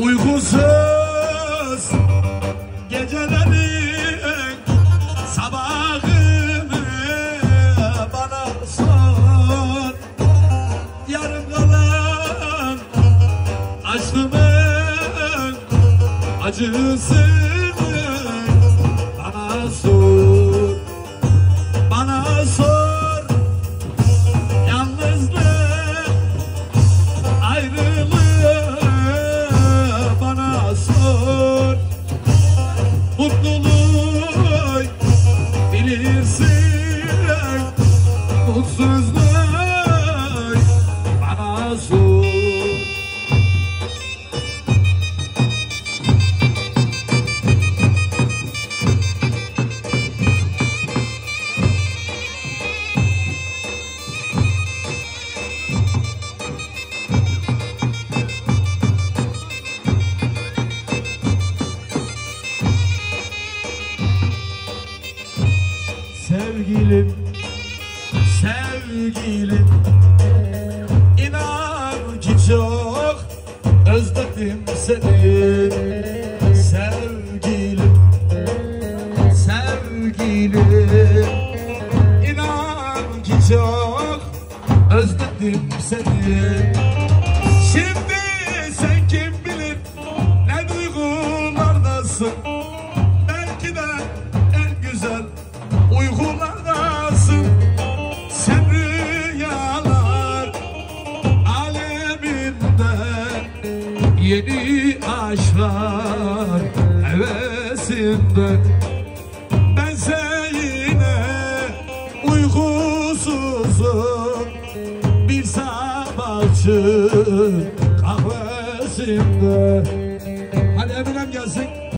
Uykusuz gecelerin sabahını bana sor. Yarım kalan aşkımın acısını bilirsin. Mutsuzluk bana sor Sevgilim, sevgilim. İnan ki çok özledim seni. Sevgilim, sevgilim. İnan ki çok özledim seni. Şimdi sen kim bilir ne duygulardasın Yeni aşklar hevesinde. Bense yine uykusuzum. Bir sabahçı kahvesinde